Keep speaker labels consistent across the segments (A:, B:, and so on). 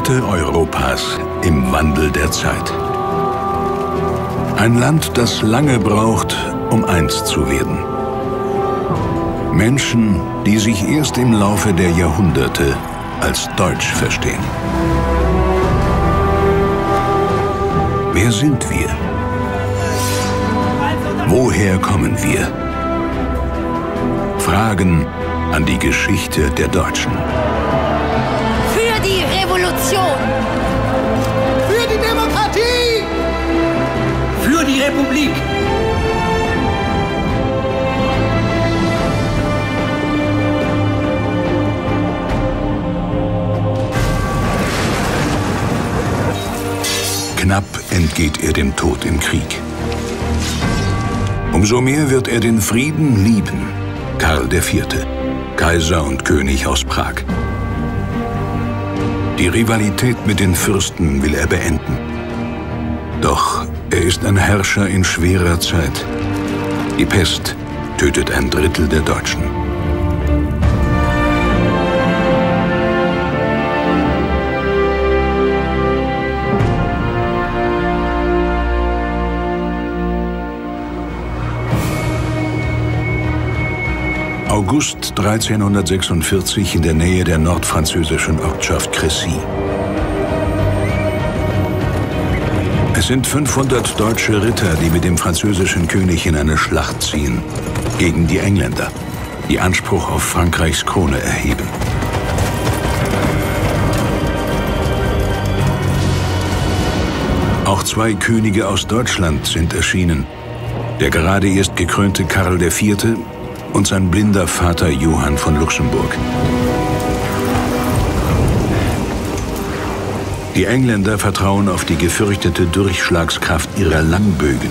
A: Mitte Europas im Wandel der Zeit. Ein Land, das lange braucht, um eins zu werden. Menschen, die sich erst im Laufe der Jahrhunderte als Deutsch verstehen. Wer sind wir? Woher kommen wir? Fragen an die Geschichte der Deutschen. Entgeht er dem Tod im Krieg. Umso mehr wird er den Frieden lieben. Karl IV., Kaiser und König aus Prag. Die Rivalität mit den Fürsten will er beenden. Doch er ist ein Herrscher in schwerer Zeit. Die Pest tötet ein Drittel der Deutschen. August 1346 in der Nähe der nordfranzösischen Ortschaft Crécy. Es sind 500 deutsche Ritter, die mit dem französischen König in eine Schlacht ziehen. Gegen die Engländer, die Anspruch auf Frankreichs Krone erheben. Auch zwei Könige aus Deutschland sind erschienen. Der gerade erst gekrönte Karl IV und sein blinder Vater Johann von Luxemburg. Die Engländer vertrauen auf die gefürchtete Durchschlagskraft ihrer Langbögen.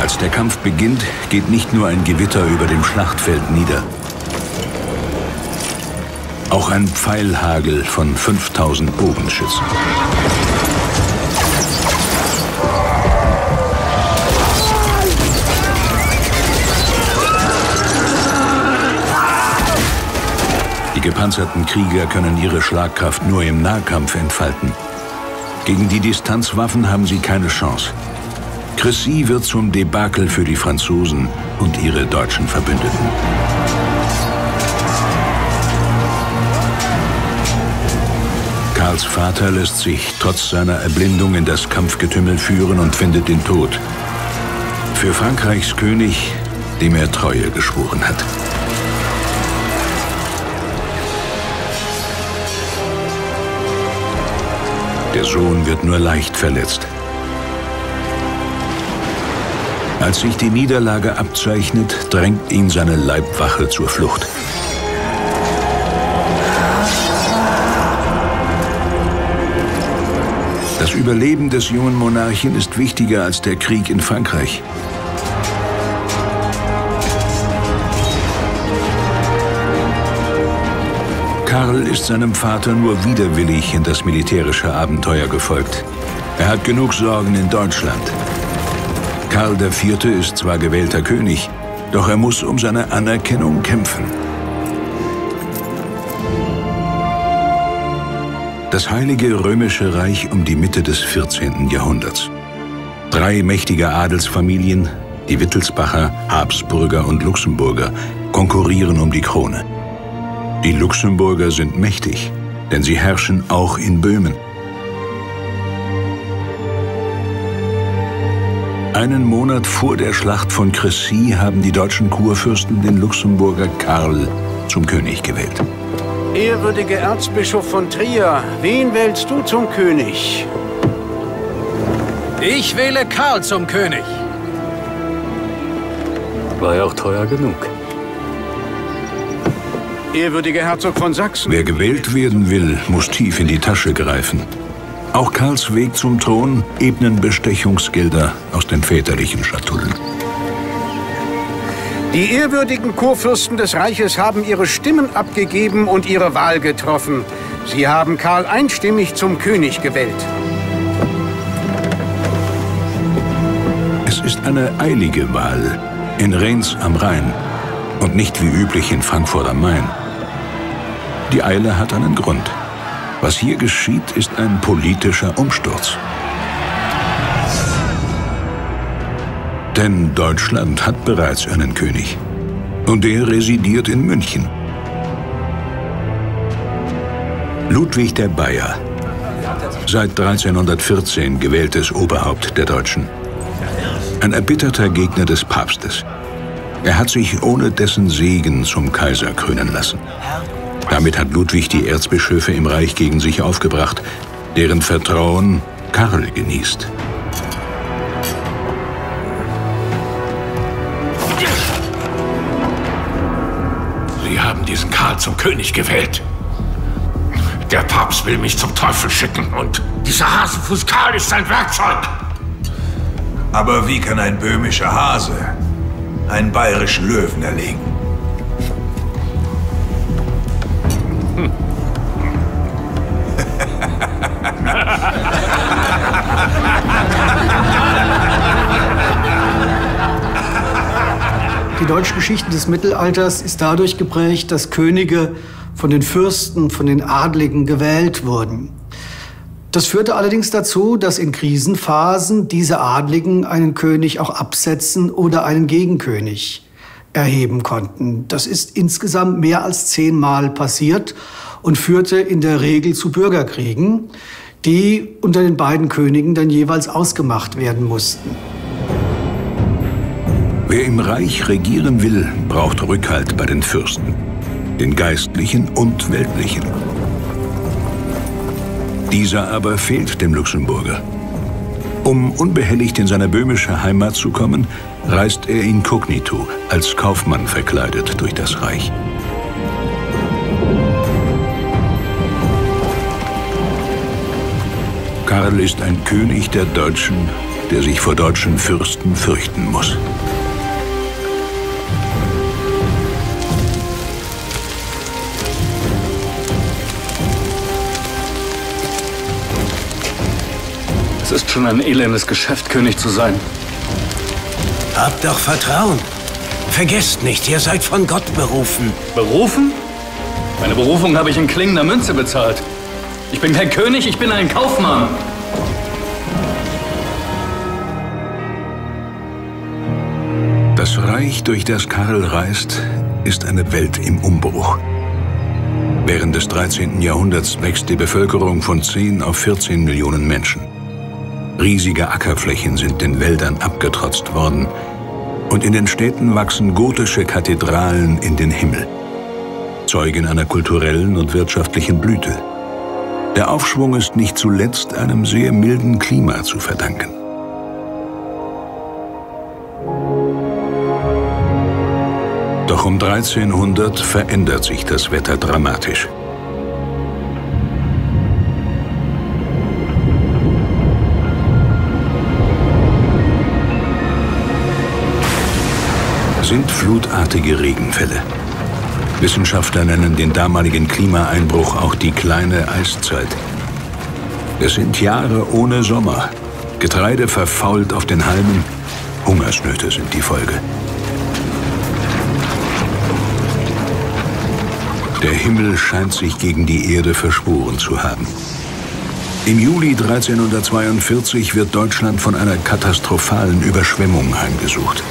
A: Als der Kampf beginnt, geht nicht nur ein Gewitter über dem Schlachtfeld nieder. Auch ein Pfeilhagel von 5000 Bogenschützen. Gepanzerten Krieger können ihre Schlagkraft nur im Nahkampf entfalten. Gegen die Distanzwaffen haben sie keine Chance. Crécy wird zum Debakel für die Franzosen und ihre deutschen Verbündeten. Karls Vater lässt sich trotz seiner Erblindung in das Kampfgetümmel führen und findet den Tod. Für Frankreichs König, dem er Treue geschworen hat. Der Sohn wird nur leicht verletzt. Als sich die Niederlage abzeichnet, drängt ihn seine Leibwache zur Flucht. Das Überleben des jungen Monarchen ist wichtiger als der Krieg in Frankreich. Karl ist seinem Vater nur widerwillig in das militärische Abenteuer gefolgt. Er hat genug Sorgen in Deutschland. Karl IV. ist zwar gewählter König, doch er muss um seine Anerkennung kämpfen. Das Heilige Römische Reich um die Mitte des 14. Jahrhunderts. Drei mächtige Adelsfamilien, die Wittelsbacher, Habsburger und Luxemburger, konkurrieren um die Krone. Die Luxemburger sind mächtig, denn sie herrschen auch in Böhmen. Einen Monat vor der Schlacht von Crécy haben die deutschen Kurfürsten den Luxemburger Karl zum König gewählt.
B: Ehrwürdiger Erzbischof von Trier, wen wählst du zum König?
C: Ich wähle Karl zum König.
D: War ja auch teuer genug.
B: Ehrwürdiger Herzog von Sachsen.
A: Wer gewählt werden will, muss tief in die Tasche greifen. Auch Karls Weg zum Thron ebnen Bestechungsgelder aus den väterlichen Schatullen.
B: Die ehrwürdigen Kurfürsten des Reiches haben ihre Stimmen abgegeben und ihre Wahl getroffen. Sie haben Karl einstimmig zum König gewählt.
A: Es ist eine eilige Wahl in Rheims am Rhein und nicht wie üblich in Frankfurt am Main. Die Eile hat einen Grund. Was hier geschieht, ist ein politischer Umsturz. Denn Deutschland hat bereits einen König. Und der residiert in München. Ludwig der Bayer. Seit 1314 gewähltes Oberhaupt der Deutschen. Ein erbitterter Gegner des Papstes. Er hat sich ohne dessen Segen zum Kaiser krönen lassen. Damit hat Ludwig die Erzbischöfe im Reich gegen sich aufgebracht, deren Vertrauen Karl genießt.
E: Sie haben diesen Karl zum König gewählt. Der Papst will mich zum Teufel schicken und dieser Hasenfuß Karl ist sein Werkzeug.
F: Aber wie kann ein böhmischer Hase einen bayerischen Löwen erlegen?
G: Die deutsche Geschichte des Mittelalters ist dadurch geprägt, dass Könige von den Fürsten, von den Adligen gewählt wurden. Das führte allerdings dazu, dass in Krisenphasen diese Adligen einen König auch absetzen oder einen Gegenkönig erheben konnten. Das ist insgesamt mehr als zehnmal passiert und führte in der Regel zu Bürgerkriegen, die unter den beiden Königen dann jeweils ausgemacht werden mussten.
A: Wer im Reich regieren will, braucht Rückhalt bei den Fürsten den geistlichen und weltlichen. Dieser aber fehlt dem Luxemburger. Um unbehelligt in seine böhmische Heimat zu kommen, reist er inkognito, als Kaufmann verkleidet durch das Reich. Karl ist ein König der Deutschen, der sich vor deutschen Fürsten fürchten muss.
D: Es ist schon ein elendes Geschäft, König zu sein.
H: Habt doch Vertrauen. Vergesst nicht, ihr seid von Gott berufen.
D: Berufen? Meine Berufung habe ich in klingender Münze bezahlt. Ich bin kein König, ich bin ein Kaufmann.
A: Das Reich, durch das Karl reist, ist eine Welt im Umbruch. Während des 13. Jahrhunderts wächst die Bevölkerung von 10 auf 14 Millionen Menschen. Riesige Ackerflächen sind den Wäldern abgetrotzt worden und in den Städten wachsen gotische Kathedralen in den Himmel. Zeugen einer kulturellen und wirtschaftlichen Blüte. Der Aufschwung ist nicht zuletzt einem sehr milden Klima zu verdanken. Doch um 1300 verändert sich das Wetter dramatisch. Sind flutartige Regenfälle. Wissenschaftler nennen den damaligen Klimaeinbruch auch die kleine Eiszeit. Es sind Jahre ohne Sommer. Getreide verfault auf den Halmen. Hungersnöte sind die Folge. Der Himmel scheint sich gegen die Erde verschworen zu haben. Im Juli 1342 wird Deutschland von einer katastrophalen Überschwemmung heimgesucht.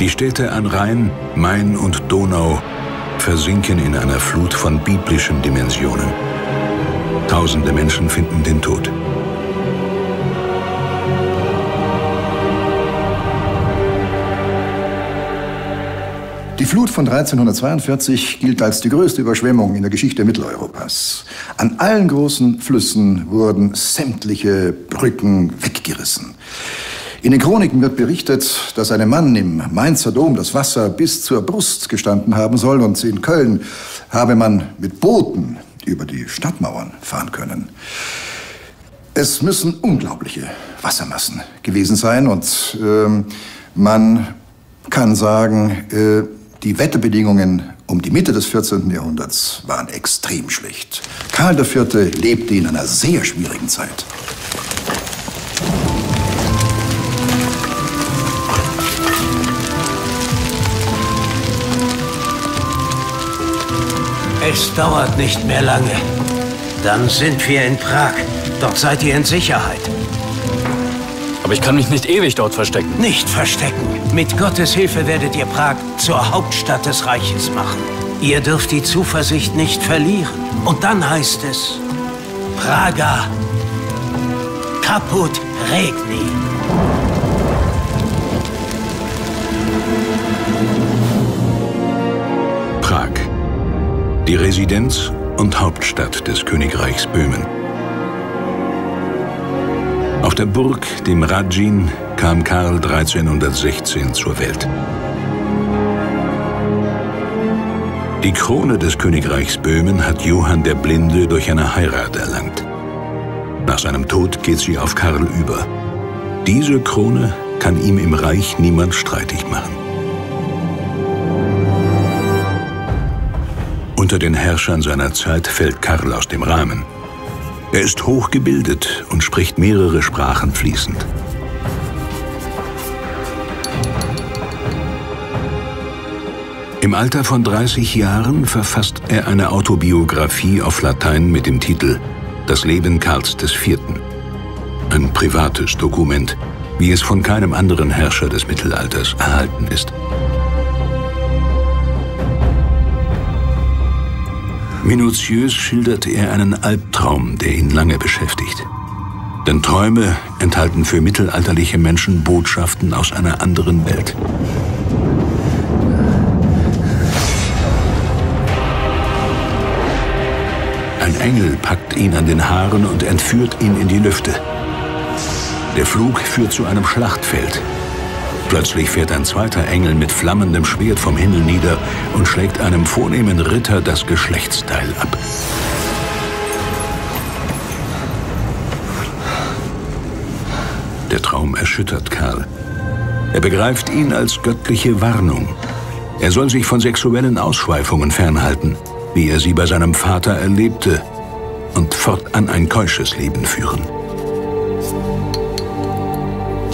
A: Die Städte an Rhein, Main und Donau versinken in einer Flut von biblischen Dimensionen. Tausende Menschen finden den Tod.
I: Die Flut von 1342 gilt als die größte Überschwemmung in der Geschichte Mitteleuropas. An allen großen Flüssen wurden sämtliche Brücken weggerissen. In den Chroniken wird berichtet, dass einem Mann im Mainzer Dom das Wasser bis zur Brust gestanden haben soll und in Köln habe man mit Booten über die Stadtmauern fahren können. Es müssen unglaubliche Wassermassen gewesen sein und äh, man kann sagen, äh, die Wetterbedingungen um die Mitte des 14. Jahrhunderts waren extrem schlecht. Karl IV. lebte in einer sehr schwierigen Zeit.
H: Es dauert nicht mehr lange. Dann sind wir in Prag. Dort seid ihr in Sicherheit.
D: Aber ich kann mich nicht ewig dort verstecken.
H: Nicht verstecken. Mit Gottes Hilfe werdet ihr Prag zur Hauptstadt des Reiches machen. Ihr dürft die Zuversicht nicht verlieren. Und dann heißt es, Praga, Caput Regni.
A: Die Residenz und Hauptstadt des Königreichs Böhmen. Auf der Burg, dem Radzin, kam Karl 1316 zur Welt. Die Krone des Königreichs Böhmen hat Johann der Blinde durch eine Heirat erlangt. Nach seinem Tod geht sie auf Karl über. Diese Krone kann ihm im Reich niemand streitig machen. Unter den Herrschern seiner Zeit fällt Karl aus dem Rahmen. Er ist hochgebildet und spricht mehrere Sprachen fließend. Im Alter von 30 Jahren verfasst er eine Autobiografie auf Latein mit dem Titel Das Leben Karls IV. Ein privates Dokument, wie es von keinem anderen Herrscher des Mittelalters erhalten ist. Minutiös schildert er einen Albtraum, der ihn lange beschäftigt. Denn Träume enthalten für mittelalterliche Menschen Botschaften aus einer anderen Welt. Ein Engel packt ihn an den Haaren und entführt ihn in die Lüfte. Der Flug führt zu einem Schlachtfeld. Plötzlich fährt ein zweiter Engel mit flammendem Schwert vom Himmel nieder und schlägt einem vornehmen Ritter das Geschlechtsteil ab. Der Traum erschüttert Karl. Er begreift ihn als göttliche Warnung. Er soll sich von sexuellen Ausschweifungen fernhalten, wie er sie bei seinem Vater erlebte, und fortan ein keusches Leben führen.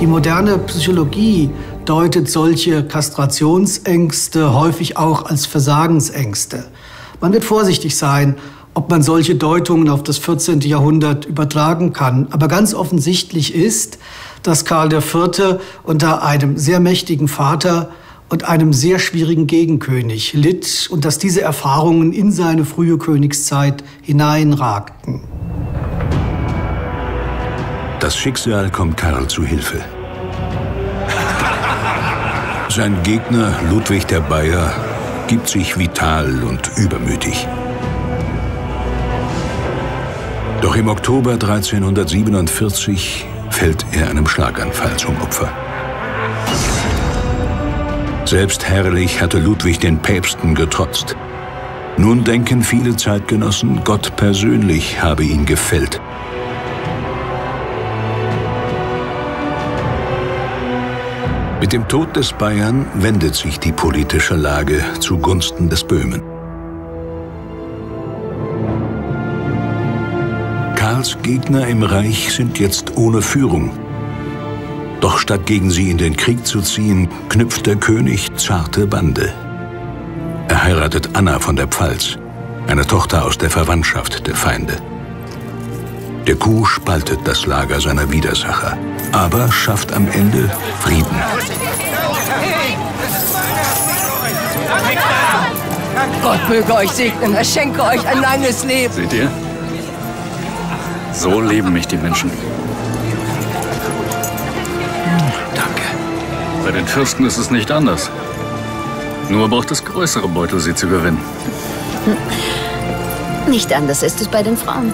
G: Die moderne Psychologie deutet solche Kastrationsängste häufig auch als Versagensängste. Man wird vorsichtig sein, ob man solche Deutungen auf das 14. Jahrhundert übertragen kann. Aber ganz offensichtlich ist, dass Karl IV. unter einem sehr mächtigen Vater und einem sehr schwierigen Gegenkönig litt und dass diese Erfahrungen in seine frühe Königszeit hineinragten.
A: Das Schicksal kommt Karl zu Hilfe. Sein Gegner, Ludwig der Bayer, gibt sich vital und übermütig. Doch im Oktober 1347 fällt er einem Schlaganfall zum Opfer. Selbst herrlich hatte Ludwig den Päpsten getrotzt. Nun denken viele Zeitgenossen, Gott persönlich habe ihn gefällt. Mit dem Tod des Bayern wendet sich die politische Lage zugunsten des Böhmen. Karls Gegner im Reich sind jetzt ohne Führung. Doch statt gegen sie in den Krieg zu ziehen, knüpft der König zarte Bande. Er heiratet Anna von der Pfalz, eine Tochter aus der Verwandtschaft der Feinde. Der Coup spaltet das Lager seiner Widersacher, aber schafft am Ende Frieden.
J: Gott möge euch segnen, er schenke euch ein langes Leben.
D: Seht ihr? So leben mich die Menschen.
A: Danke.
D: Bei den Fürsten ist es nicht anders. Nur braucht es größere Beutel, sie zu gewinnen.
K: Nicht anders ist es bei den Frauen.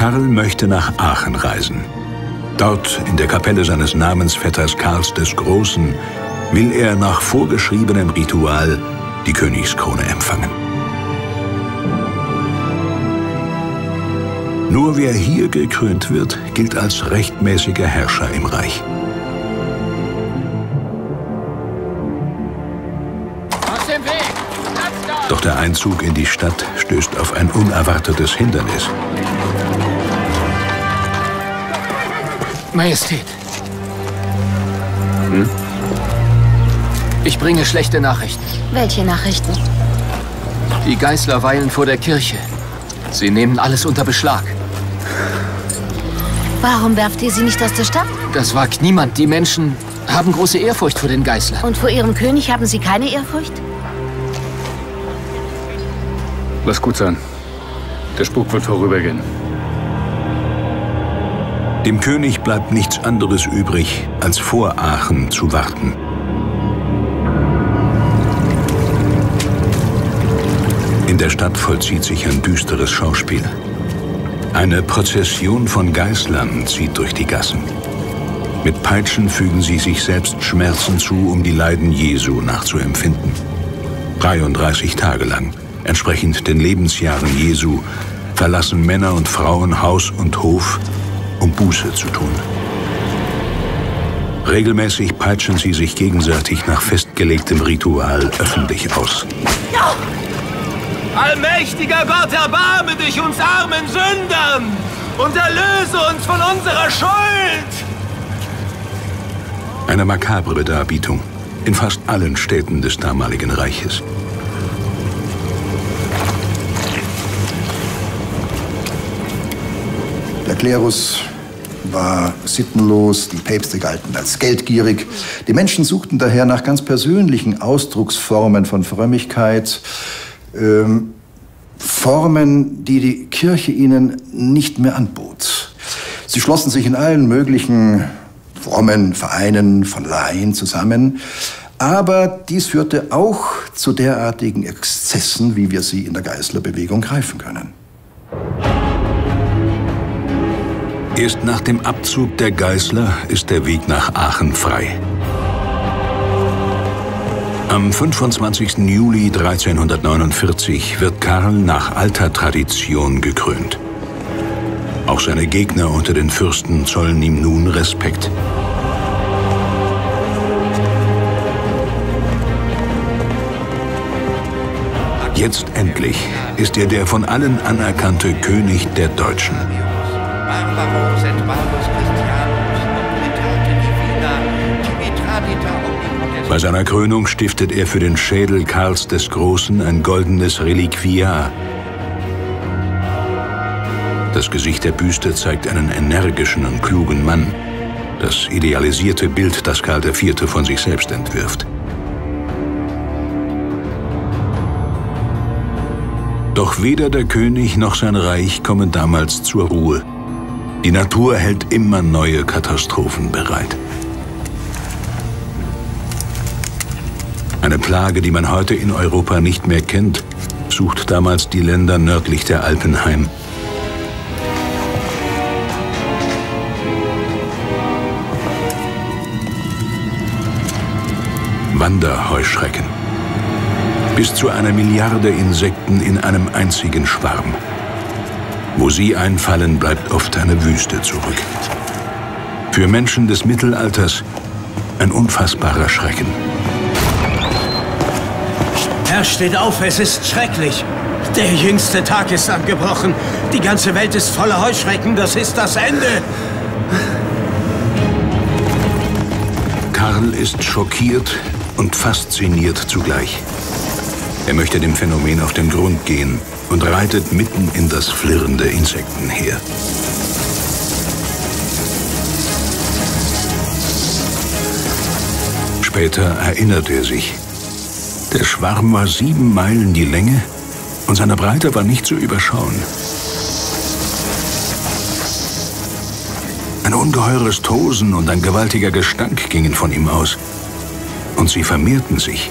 A: Karl möchte nach Aachen reisen. Dort, in der Kapelle seines Namensvetters Karls des Großen, will er nach vorgeschriebenem Ritual die Königskrone empfangen. Nur wer hier gekrönt wird, gilt als rechtmäßiger Herrscher im Reich. Doch der Einzug in die Stadt stößt auf ein unerwartetes Hindernis.
L: Majestät.
D: Hm?
J: Ich bringe schlechte Nachrichten.
K: Welche Nachrichten?
J: Die Geißler weilen vor der Kirche. Sie nehmen alles unter Beschlag.
K: Warum werft ihr sie nicht aus der Stadt?
J: Das wagt niemand. Die Menschen haben große Ehrfurcht vor den Geißlern.
K: Und vor ihrem König haben sie keine Ehrfurcht?
D: Lass gut sein. Der Spuk wird vorübergehen.
A: Dem König bleibt nichts anderes übrig, als vor Aachen zu warten. In der Stadt vollzieht sich ein düsteres Schauspiel. Eine Prozession von Geißlern zieht durch die Gassen. Mit Peitschen fügen sie sich selbst Schmerzen zu, um die Leiden Jesu nachzuempfinden. 33 Tage lang, entsprechend den Lebensjahren Jesu, verlassen Männer und Frauen Haus und Hof, um Buße zu tun. Regelmäßig peitschen sie sich gegenseitig nach festgelegtem Ritual öffentlich aus.
M: Allmächtiger Gott, erbarme dich uns armen Sündern und erlöse uns von unserer Schuld!
A: Eine makabre Darbietung in fast allen Städten des damaligen Reiches.
I: Der Klerus war sittenlos, die Päpste galten als geldgierig. Die Menschen suchten daher nach ganz persönlichen Ausdrucksformen von Frömmigkeit, ähm, Formen, die die Kirche ihnen nicht mehr anbot. Sie schlossen sich in allen möglichen frommen Vereinen von Laien zusammen, aber dies führte auch zu derartigen Exzessen, wie wir sie in der Geißlerbewegung greifen können.
A: Erst nach dem Abzug der Geißler ist der Weg nach Aachen frei. Am 25. Juli 1349 wird Karl nach alter Tradition gekrönt. Auch seine Gegner unter den Fürsten zollen ihm nun Respekt. Jetzt endlich ist er der von allen anerkannte König der Deutschen.
N: Barbaros Barbus Christianus, Omnitate Divina, Dimitradita.
A: Bei seiner Krönung stiftet er für den Schädel Karls des Großen ein goldenes Reliquiar. Das Gesicht der Büste zeigt einen energischen und klugen Mann. Das idealisierte Bild, das Karl IV. von sich selbst entwirft. Doch weder der König noch sein Reich kommen damals zur Ruhe. Die Natur hält immer neue Katastrophen bereit. Eine Plage, die man heute in Europa nicht mehr kennt, sucht damals die Länder nördlich der Alpen heim. Wanderheuschrecken. Bis zu einer Milliarde Insekten in einem einzigen Schwarm. Wo sie einfallen, bleibt oft eine Wüste zurück. Für Menschen des Mittelalters ein unfassbarer Schrecken.
H: Herr, steht auf, es ist schrecklich. Der jüngste Tag ist angebrochen. Die ganze Welt ist voller Heuschrecken, das ist das Ende.
A: Karl ist schockiert und fasziniert zugleich. Er möchte dem Phänomen auf den Grund gehen und reitet mitten in das flirrende Insektenheer. Später erinnert er sich. Der Schwarm war sieben Meilen die Länge und seine Breite war nicht zu überschauen. Ein ungeheures Tosen und ein gewaltiger Gestank gingen von ihm aus. Und sie vermehrten sich,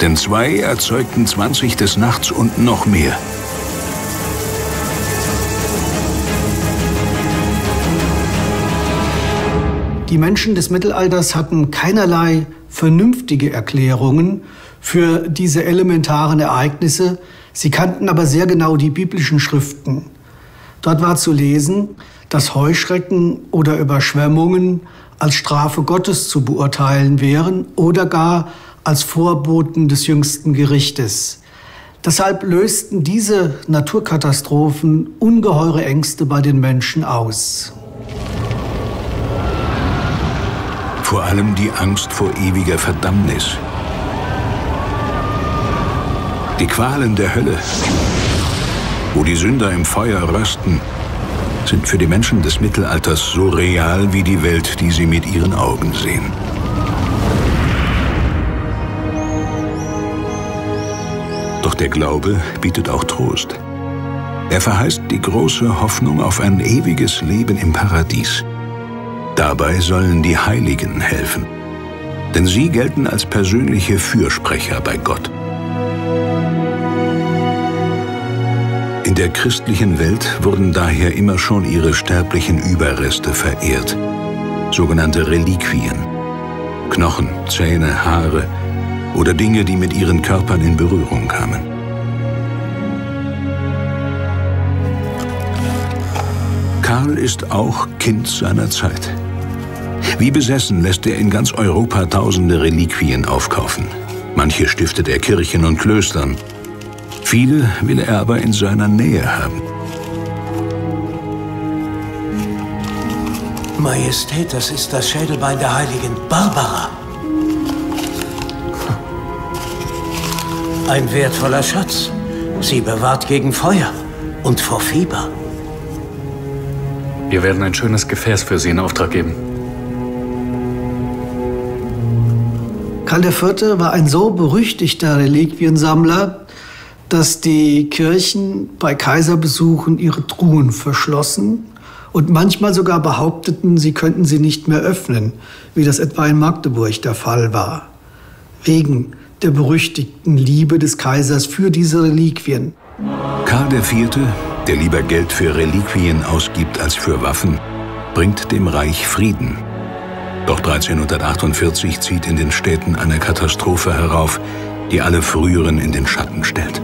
A: denn zwei erzeugten 20 des Nachts und noch mehr.
G: Die Menschen des Mittelalters hatten keinerlei vernünftige Erklärungen für diese elementaren Ereignisse. Sie kannten aber sehr genau die biblischen Schriften. Dort war zu lesen, dass Heuschrecken oder Überschwemmungen als Strafe Gottes zu beurteilen wären oder gar als Vorboten des jüngsten Gerichtes. Deshalb lösten diese Naturkatastrophen ungeheure Ängste bei den Menschen aus.
A: Vor allem die Angst vor ewiger Verdammnis. Die Qualen der Hölle, wo die Sünder im Feuer rösten, sind für die Menschen des Mittelalters so real wie die Welt, die sie mit ihren Augen sehen. Doch der Glaube bietet auch Trost. Er verheißt die große Hoffnung auf ein ewiges Leben im Paradies. Dabei sollen die Heiligen helfen, denn sie gelten als persönliche Fürsprecher bei Gott. In der christlichen Welt wurden daher immer schon ihre sterblichen Überreste verehrt, sogenannte Reliquien. Knochen, Zähne, Haare oder Dinge, die mit ihren Körpern in Berührung kamen. Karl ist auch Kind seiner Zeit. Wie besessen lässt er in ganz Europa tausende Reliquien aufkaufen. Manche stiftet er Kirchen und Klöstern. Viele will er aber in seiner Nähe haben.
H: Majestät, das ist das Schädelbein der heiligen Barbara. Ein wertvoller Schatz. Sie bewahrt gegen Feuer und vor Fieber.
D: Wir werden ein schönes Gefäß für Sie in Auftrag geben.
G: Karl IV. war ein so berüchtigter Reliquiensammler, dass die Kirchen bei Kaiserbesuchen ihre Truhen verschlossen und manchmal sogar behaupteten, sie könnten sie nicht mehr öffnen, wie das etwa in Magdeburg der Fall war. Wegen der berüchtigten Liebe des Kaisers für diese Reliquien.
A: Karl IV., der lieber Geld für Reliquien ausgibt als für Waffen, bringt dem Reich Frieden. Doch 1348 zieht in den Städten eine Katastrophe herauf, die alle früheren in den Schatten stellt.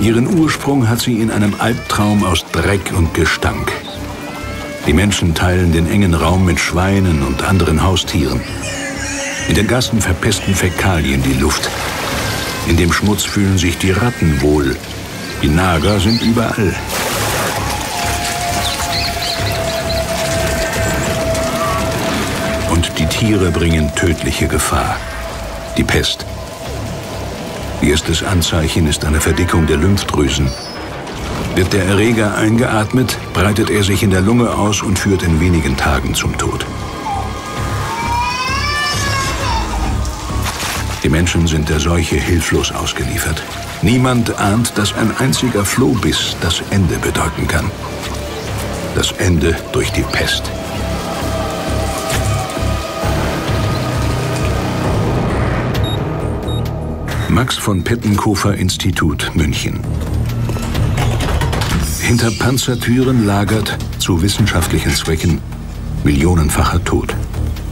A: Ihren Ursprung hat sie in einem Albtraum aus Dreck und Gestank. Die Menschen teilen den engen Raum mit Schweinen und anderen Haustieren. In den Gassen verpesten Fäkalien die Luft. In dem Schmutz fühlen sich die Ratten wohl. Die Nager sind überall. Tiere bringen tödliche Gefahr. Die Pest. Erstes Anzeichen ist eine Verdickung der Lymphdrüsen. Wird der Erreger eingeatmet, breitet er sich in der Lunge aus und führt in wenigen Tagen zum Tod. Die Menschen sind der Seuche hilflos ausgeliefert. Niemand ahnt, dass ein einziger Flohbiss das Ende bedeuten kann. Das Ende durch die Pest. Max von Pettenkofer Institut München. Hinter Panzertüren lagert, zu wissenschaftlichen Zwecken, millionenfacher Tod,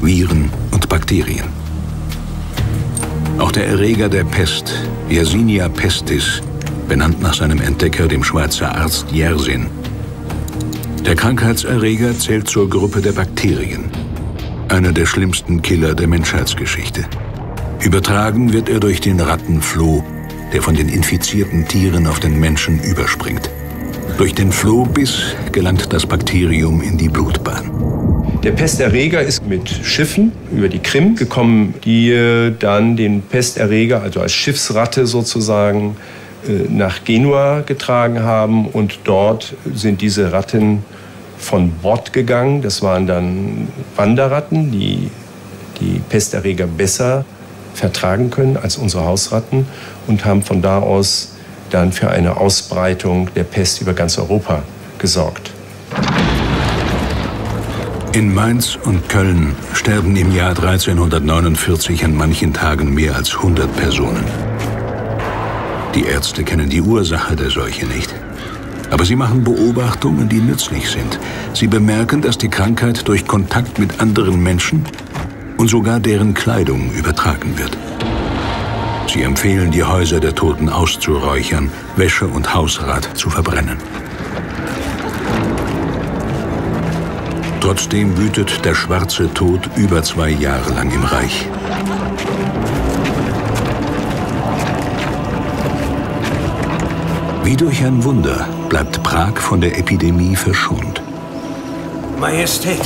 A: Viren und Bakterien. Auch der Erreger der Pest, Yersinia pestis, benannt nach seinem Entdecker, dem Schweizer Arzt Yersin. Der Krankheitserreger zählt zur Gruppe der Bakterien, einer der schlimmsten Killer der Menschheitsgeschichte. Übertragen wird er durch den Rattenfloh, der von den infizierten Tieren auf den Menschen überspringt. Durch den Flohbiss gelangt das Bakterium in die Blutbahn.
O: Der Pesterreger ist mit Schiffen über die Krim gekommen, die äh, dann den Pesterreger, also als Schiffsratte sozusagen, äh, nach Genua getragen haben. Und dort sind diese Ratten von Bord gegangen. Das waren dann Wanderratten, die die Pesterreger besser vertragen können als unsere Hausratten und haben von da aus dann für eine Ausbreitung der Pest über ganz Europa gesorgt.
A: In Mainz und Köln sterben im Jahr 1349 an manchen Tagen mehr als 100 Personen. Die Ärzte kennen die Ursache der Seuche nicht. Aber sie machen Beobachtungen, die nützlich sind. Sie bemerken, dass die Krankheit durch Kontakt mit anderen Menschen und sogar deren Kleidung übertragen wird. Sie empfehlen, die Häuser der Toten auszuräuchern, Wäsche und Hausrat zu verbrennen. Trotzdem wütet der schwarze Tod über zwei Jahre lang im Reich. Wie durch ein Wunder bleibt Prag von der Epidemie verschont.
H: Majestät,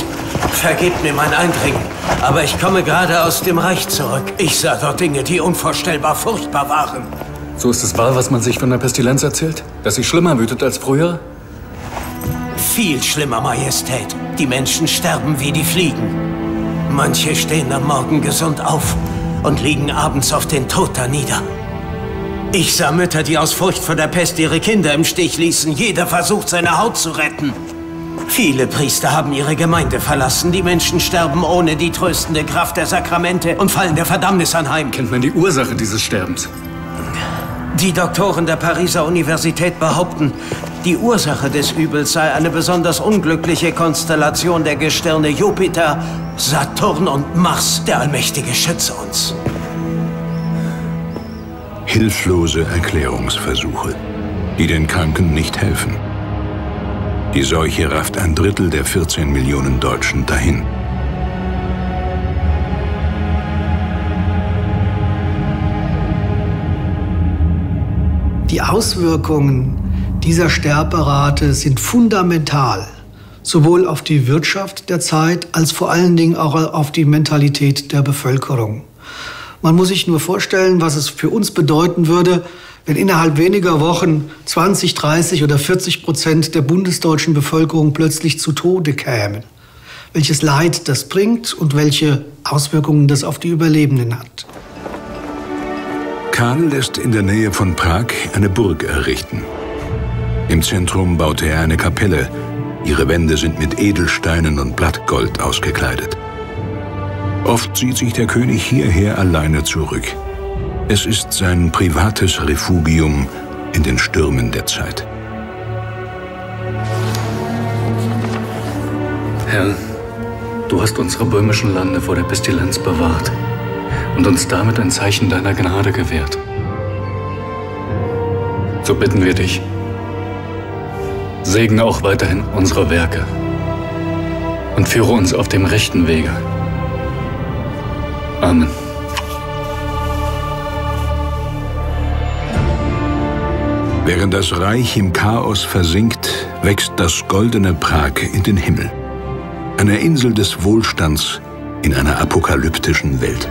H: vergebt mir mein Eindringen. Aber ich komme gerade aus dem Reich zurück. Ich sah dort Dinge, die unvorstellbar furchtbar waren.
D: So ist es wahr, was man sich von der Pestilenz erzählt? Dass sie schlimmer wütet als früher?
H: Viel schlimmer, Majestät. Die Menschen sterben wie die Fliegen. Manche stehen am Morgen gesund auf und liegen abends auf den Tod nieder. Ich sah Mütter, die aus Furcht vor der Pest ihre Kinder im Stich ließen. Jeder versucht, seine Haut zu retten. Viele Priester haben ihre Gemeinde verlassen. Die Menschen sterben ohne die tröstende Kraft der Sakramente und fallen der Verdammnis anheim.
D: Kennt man die Ursache dieses Sterbens?
H: Die Doktoren der Pariser Universität behaupten, die Ursache des Übels sei eine besonders unglückliche Konstellation der Gestirne Jupiter, Saturn und Mars. Der Allmächtige schütze uns.
A: Hilflose Erklärungsversuche, die den Kranken nicht helfen. Die Seuche rafft ein Drittel der 14 Millionen Deutschen dahin.
G: Die Auswirkungen dieser Sterberate sind fundamental, sowohl auf die Wirtschaft der Zeit als vor allen Dingen auch auf die Mentalität der Bevölkerung. Man muss sich nur vorstellen, was es für uns bedeuten würde, wenn innerhalb weniger Wochen 20, 30 oder 40 Prozent der bundesdeutschen Bevölkerung plötzlich zu Tode kämen. Welches Leid das bringt und welche Auswirkungen das auf die Überlebenden hat.
A: Karl lässt in der Nähe von Prag eine Burg errichten. Im Zentrum baute er eine Kapelle. Ihre Wände sind mit Edelsteinen und Blattgold ausgekleidet. Oft zieht sich der König hierher alleine zurück. Es ist sein privates Refugium in den Stürmen der Zeit.
D: Herr, du hast unsere böhmischen Lande vor der Pestilenz bewahrt und uns damit ein Zeichen deiner Gnade gewährt. So bitten wir dich, segne auch weiterhin unsere Werke und führe uns auf dem rechten Wege. Amen.
A: Während das Reich im Chaos versinkt, wächst das goldene Prag in den Himmel. Eine Insel des Wohlstands in einer apokalyptischen Welt.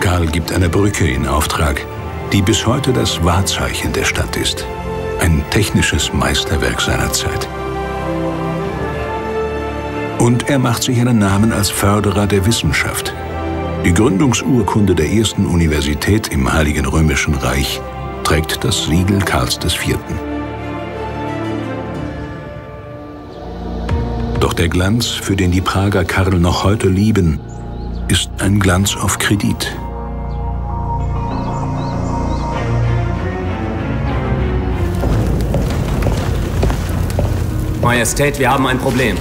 A: Karl gibt eine Brücke in Auftrag, die bis heute das Wahrzeichen der Stadt ist. Ein technisches Meisterwerk seiner Zeit. Und er macht sich einen Namen als Förderer der Wissenschaft. Die Gründungsurkunde der ersten Universität im Heiligen Römischen Reich trägt das Siegel Karls IV. Doch der Glanz, für den die Prager Karl noch heute lieben, ist ein Glanz auf Kredit.
P: Majestät, wir haben ein Problem.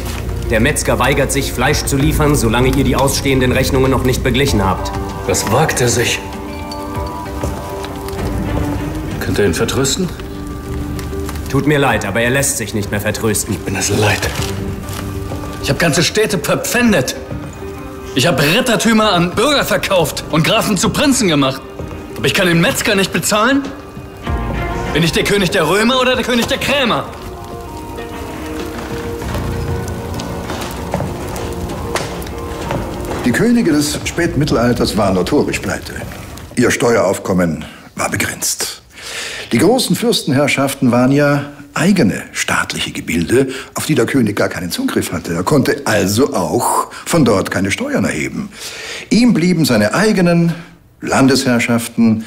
P: Der Metzger weigert sich, Fleisch zu liefern, solange ihr die ausstehenden Rechnungen noch nicht beglichen habt.
D: Was wagt er sich? Könnt ihr ihn vertrösten?
P: Tut mir leid, aber er lässt sich nicht mehr vertrösten.
D: Ich bin es leid. Ich habe ganze Städte verpfändet. Ich habe Rittertümer an Bürger verkauft und Grafen zu Prinzen gemacht. Aber ich kann den Metzger nicht bezahlen? Bin ich der König der Römer oder der König der Krämer?
I: Die Könige des Spätmittelalters waren notorisch pleite. Ihr Steueraufkommen war begrenzt. Die großen Fürstenherrschaften waren ja eigene staatliche Gebilde, auf die der König gar keinen Zugriff hatte. Er konnte also auch von dort keine Steuern erheben. Ihm blieben seine eigenen Landesherrschaften,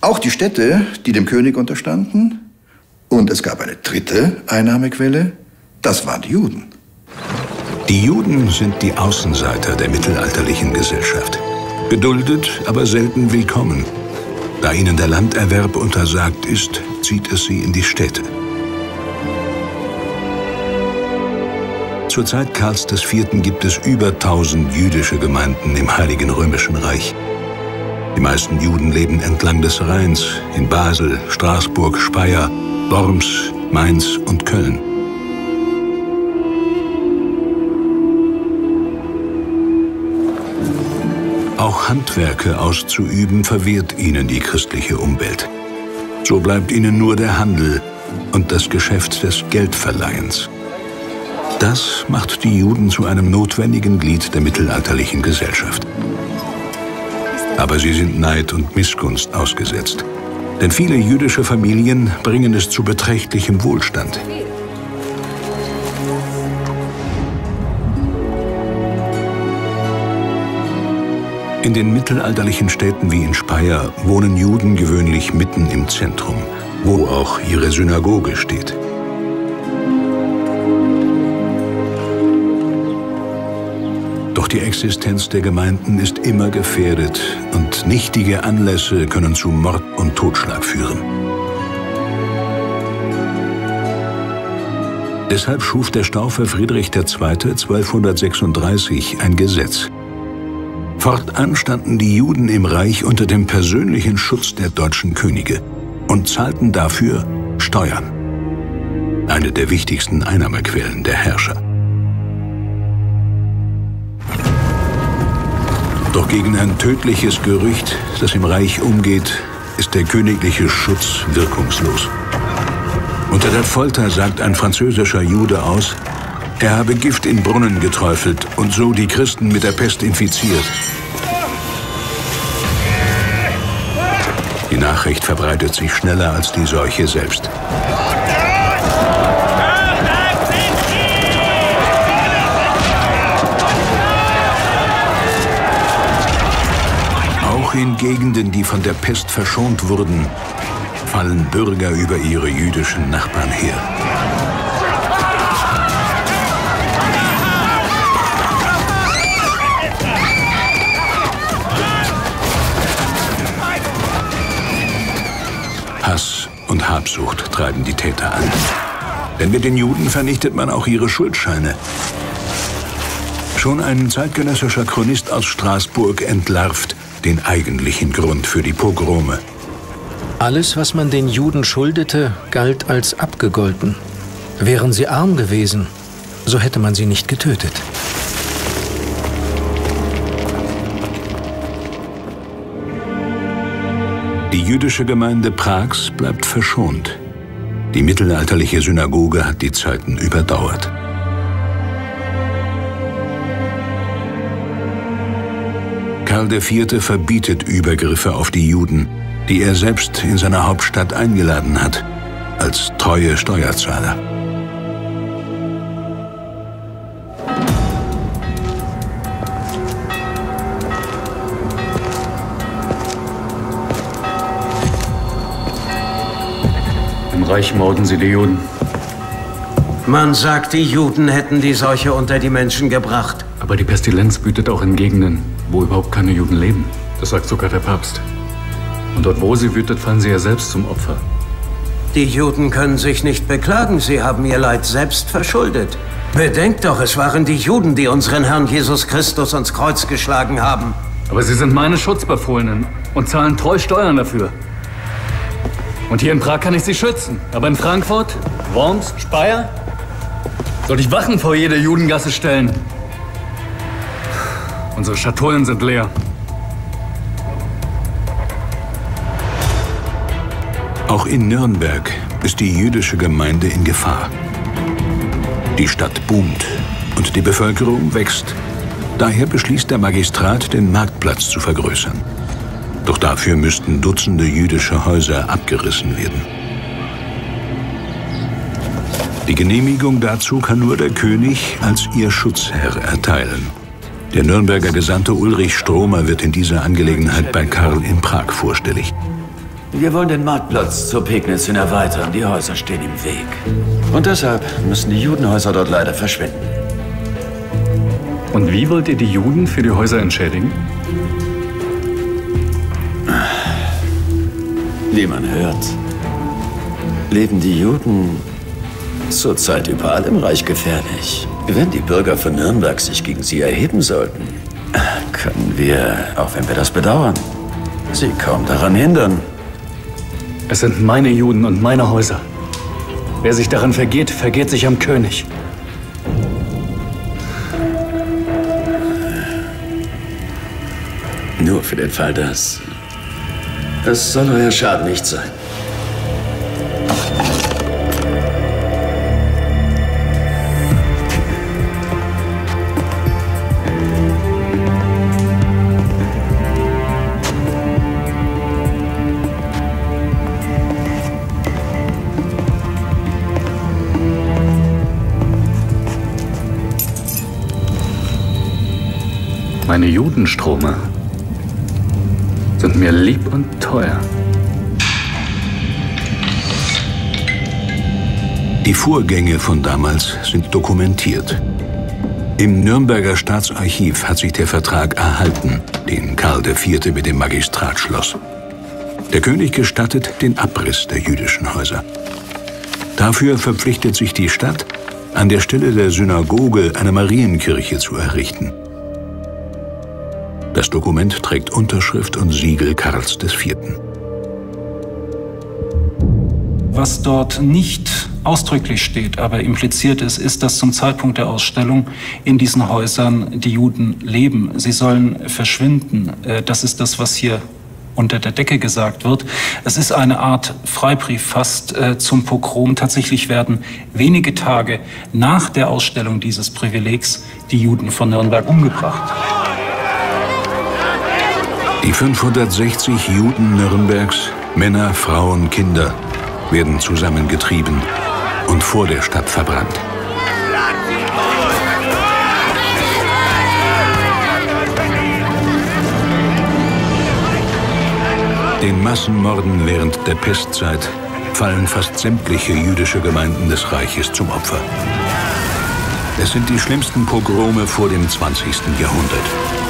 I: auch die Städte, die dem König unterstanden. Und es gab eine dritte Einnahmequelle, das waren die Juden.
A: Die Juden sind die Außenseiter der mittelalterlichen Gesellschaft. Geduldet, aber selten willkommen. Da ihnen der Landerwerb untersagt ist, zieht es sie in die Städte. Zur Zeit Karls IV. gibt es über 1000 jüdische Gemeinden im Heiligen Römischen Reich. Die meisten Juden leben entlang des Rheins in Basel, Straßburg, Speyer, Worms, Mainz und Köln. Auch Handwerke auszuüben verwehrt ihnen die christliche Umwelt. So bleibt ihnen nur der Handel und das Geschäft des Geldverleihens. Das macht die Juden zu einem notwendigen Glied der mittelalterlichen Gesellschaft. Aber sie sind Neid und Missgunst ausgesetzt. Denn viele jüdische Familien bringen es zu beträchtlichem Wohlstand. In den mittelalterlichen Städten wie in Speyer wohnen Juden gewöhnlich mitten im Zentrum, wo auch ihre Synagoge steht. Doch die Existenz der Gemeinden ist immer gefährdet und nichtige Anlässe können zu Mord und Totschlag führen. Deshalb schuf der Staufer Friedrich II. 1236 ein Gesetz, Fortan standen die Juden im Reich unter dem persönlichen Schutz der deutschen Könige und zahlten dafür Steuern. Eine der wichtigsten Einnahmequellen der Herrscher. Doch gegen ein tödliches Gerücht, das im Reich umgeht, ist der königliche Schutz wirkungslos. Unter der Folter sagt ein französischer Jude aus, er habe Gift in Brunnen geträufelt und so die Christen mit der Pest infiziert. Die Nachricht verbreitet sich schneller als die Seuche selbst. Auch in Gegenden, die von der Pest verschont wurden, fallen Bürger über ihre jüdischen Nachbarn her. Habsucht treiben die Täter an. Denn mit den Juden vernichtet man auch ihre Schuldscheine. Schon ein zeitgenössischer Chronist aus Straßburg entlarvt den eigentlichen Grund für die Pogrome.
Q: Alles, was man den Juden schuldete, galt als abgegolten. Wären sie arm gewesen, so hätte man sie nicht getötet.
A: Die jüdische Gemeinde Prags bleibt verschont. Die mittelalterliche Synagoge hat die Zeiten überdauert. Karl IV. verbietet Übergriffe auf die Juden, die er selbst in seiner Hauptstadt eingeladen hat, als treue Steuerzahler.
D: Reich morden sie die Juden.
H: Man sagt, die Juden hätten die Seuche unter die Menschen gebracht.
D: Aber die Pestilenz wütet auch in Gegenden, wo überhaupt keine Juden leben. Das sagt sogar der Papst. Und dort, wo sie wütet, fallen sie ja selbst zum Opfer.
H: Die Juden können sich nicht beklagen, sie haben ihr Leid selbst verschuldet. Bedenkt doch, es waren die Juden, die unseren Herrn Jesus Christus ans Kreuz geschlagen haben.
D: Aber sie sind meine Schutzbefohlenen und zahlen treu Steuern dafür. Und hier in Prag kann ich sie schützen. Aber in Frankfurt, Worms, Speyer? Soll ich Wachen vor jede Judengasse stellen? Unsere Schatullen sind leer.
A: Auch in Nürnberg ist die jüdische Gemeinde in Gefahr. Die Stadt boomt und die Bevölkerung wächst. Daher beschließt der Magistrat, den Marktplatz zu vergrößern. Doch dafür müssten Dutzende jüdische Häuser abgerissen werden. Die Genehmigung dazu kann nur der König als ihr Schutzherr erteilen. Der Nürnberger Gesandte Ulrich Stromer wird in dieser Angelegenheit bei Karl in Prag vorstellig.
R: Wir wollen den Marktplatz zur Pegnitz hin erweitern. Die Häuser stehen im Weg. Und deshalb müssen die Judenhäuser dort leider verschwinden.
D: Und wie wollt ihr die Juden für die Häuser entschädigen?
R: Wie man hört, leben die Juden zurzeit überall im Reich gefährlich. Wenn die Bürger von Nürnberg sich gegen sie erheben sollten, können wir, auch wenn wir das bedauern, sie kaum daran hindern.
D: Es sind meine Juden und meine Häuser. Wer sich daran vergeht, vergeht sich am König.
R: Nur für den Fall, dass... Das soll euer Schaden nicht sein.
D: Meine Judenstrome sind mir lieb und teuer.
A: Die Vorgänge von damals sind dokumentiert. Im Nürnberger Staatsarchiv hat sich der Vertrag erhalten, den Karl IV. mit dem Magistrat schloss. Der König gestattet den Abriss der jüdischen Häuser. Dafür verpflichtet sich die Stadt, an der Stelle der Synagoge eine Marienkirche zu errichten. Das Dokument trägt Unterschrift und Siegel Karls IV.
S: Was dort nicht ausdrücklich steht, aber impliziert ist, ist, dass zum Zeitpunkt der Ausstellung in diesen Häusern die Juden leben. Sie sollen verschwinden. Äh, das ist das, was hier unter der Decke gesagt wird. Es ist eine Art Freibrief fast äh, zum Pogrom. Tatsächlich werden wenige Tage nach der Ausstellung dieses Privilegs die Juden von Nürnberg umgebracht.
A: Die 560 Juden Nürnbergs, Männer, Frauen, Kinder, werden zusammengetrieben und vor der Stadt verbrannt. Den Massenmorden während der Pestzeit fallen fast sämtliche jüdische Gemeinden des Reiches zum Opfer. Es sind die schlimmsten Pogrome vor dem 20. Jahrhundert.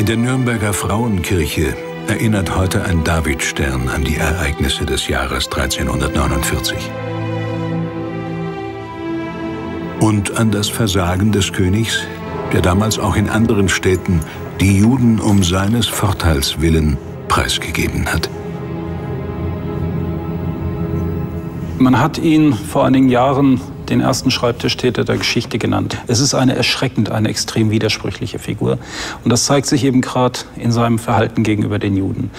A: In der Nürnberger Frauenkirche erinnert heute ein Davidstern an die Ereignisse des Jahres 1349 und an das Versagen des Königs, der damals auch in anderen Städten die Juden um seines Vorteils willen preisgegeben hat.
S: Man hat ihn vor einigen Jahren den ersten Schreibtischtäter der Geschichte genannt. Es ist eine erschreckend, eine extrem widersprüchliche Figur. Und das zeigt sich eben gerade in seinem Verhalten gegenüber den Juden.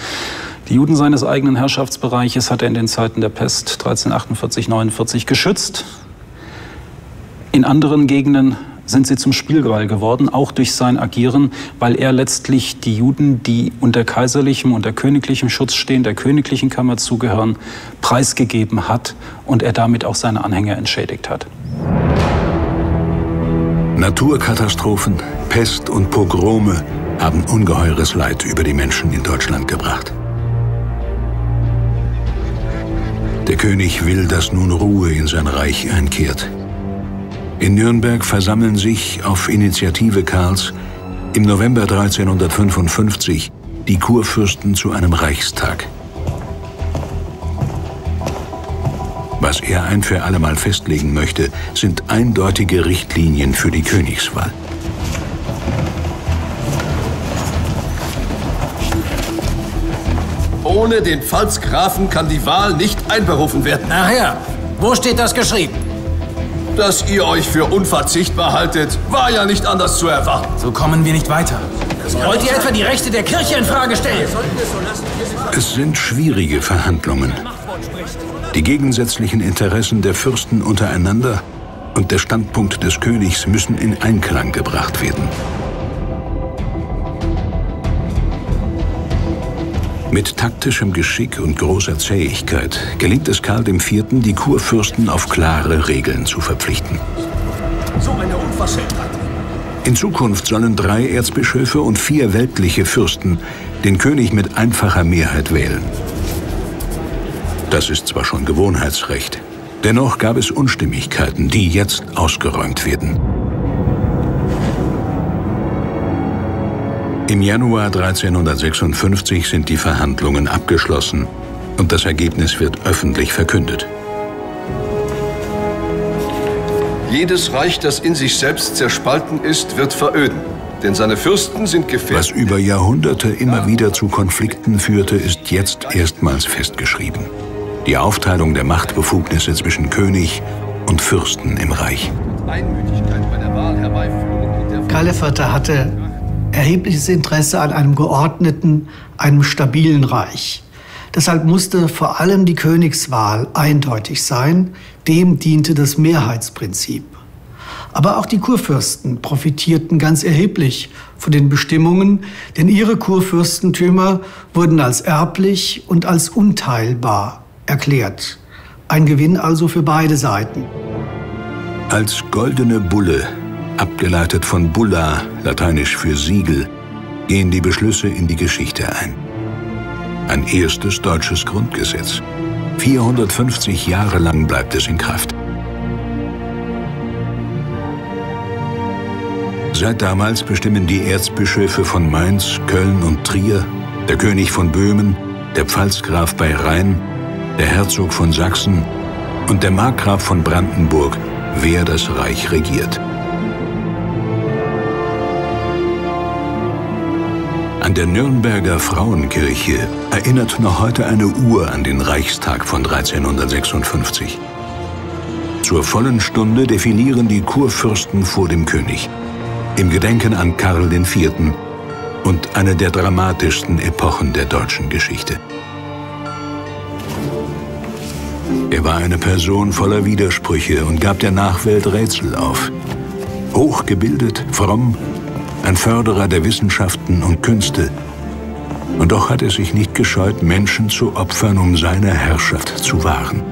S: Die Juden seines eigenen Herrschaftsbereiches hat er in den Zeiten der Pest 1348, 49 geschützt. In anderen Gegenden sind sie zum Spielball geworden, auch durch sein Agieren, weil er letztlich die Juden, die unter kaiserlichem, unter königlichem Schutz stehen, der königlichen Kammer zugehören, preisgegeben hat und er damit auch seine Anhänger entschädigt hat.
A: Naturkatastrophen, Pest und Pogrome haben ungeheures Leid über die Menschen in Deutschland gebracht. Der König will, dass nun Ruhe in sein Reich einkehrt. In Nürnberg versammeln sich auf Initiative Karls im November 1355 die Kurfürsten zu einem Reichstag. Was er ein für allemal festlegen möchte, sind eindeutige Richtlinien für die Königswahl.
M: Ohne den Pfalzgrafen kann die Wahl nicht einberufen werden.
C: Nachher, wo steht das geschrieben?
M: Dass ihr euch für unverzichtbar haltet, war ja nicht anders zu erwarten.
C: So kommen wir nicht weiter. Wollt ihr etwa die Rechte der Kirche in Frage stellen?
A: Es sind schwierige Verhandlungen. Die gegensätzlichen Interessen der Fürsten untereinander und der Standpunkt des Königs müssen in Einklang gebracht werden. Mit taktischem Geschick und großer Zähigkeit gelingt es Karl IV., die Kurfürsten auf klare Regeln zu verpflichten.
M: So eine Unverschämtheit.
A: In Zukunft sollen drei Erzbischöfe und vier weltliche Fürsten den König mit einfacher Mehrheit wählen. Das ist zwar schon Gewohnheitsrecht, dennoch gab es Unstimmigkeiten, die jetzt ausgeräumt werden. Im Januar 1356 sind die Verhandlungen abgeschlossen und das Ergebnis wird öffentlich verkündet.
M: Jedes Reich, das in sich selbst zerspalten ist, wird veröden. Denn seine Fürsten sind gefährdet.
A: Was über Jahrhunderte immer wieder zu Konflikten führte, ist jetzt erstmals festgeschrieben. Die Aufteilung der Machtbefugnisse zwischen König und Fürsten im Reich.
G: Karl IV. hatte erhebliches Interesse an einem geordneten, einem stabilen Reich. Deshalb musste vor allem die Königswahl eindeutig sein. Dem diente das Mehrheitsprinzip. Aber auch die Kurfürsten profitierten ganz erheblich von den Bestimmungen, denn ihre Kurfürstentümer wurden als erblich und als unteilbar erklärt. Ein Gewinn also für beide Seiten.
A: Als goldene Bulle, abgeleitet von bulla, lateinisch für Siegel, gehen die Beschlüsse in die Geschichte ein. Ein erstes deutsches Grundgesetz. 450 Jahre lang bleibt es in Kraft. Seit damals bestimmen die Erzbischöfe von Mainz, Köln und Trier, der König von Böhmen, der Pfalzgraf bei Rhein, der Herzog von Sachsen und der Markgraf von Brandenburg, wer das Reich regiert. An der Nürnberger Frauenkirche erinnert noch heute eine Uhr an den Reichstag von 1356. Zur vollen Stunde defilieren die Kurfürsten vor dem König. Im Gedenken an Karl IV. und eine der dramatischsten Epochen der deutschen Geschichte. Er war eine Person voller Widersprüche und gab der Nachwelt Rätsel auf. Hochgebildet, fromm, ein Förderer der Wissenschaften und Künste. Und doch hat er sich nicht gescheut, Menschen zu opfern, um seine Herrschaft zu wahren.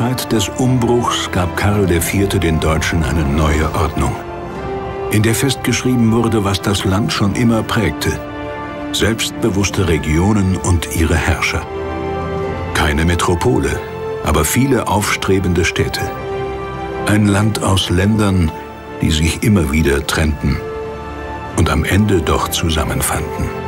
A: Zeit des Umbruchs gab Karl IV. den Deutschen eine neue Ordnung, in der festgeschrieben wurde, was das Land schon immer prägte. Selbstbewusste Regionen und ihre Herrscher. Keine Metropole, aber viele aufstrebende Städte. Ein Land aus Ländern, die sich immer wieder trennten und am Ende doch zusammenfanden.